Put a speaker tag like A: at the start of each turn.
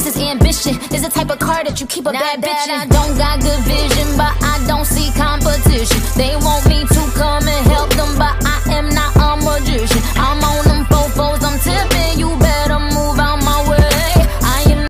A: This is ambition. This is the type of car that you keep a bad bitch in. I don't got good vision.